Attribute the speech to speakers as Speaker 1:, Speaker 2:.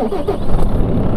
Speaker 1: よ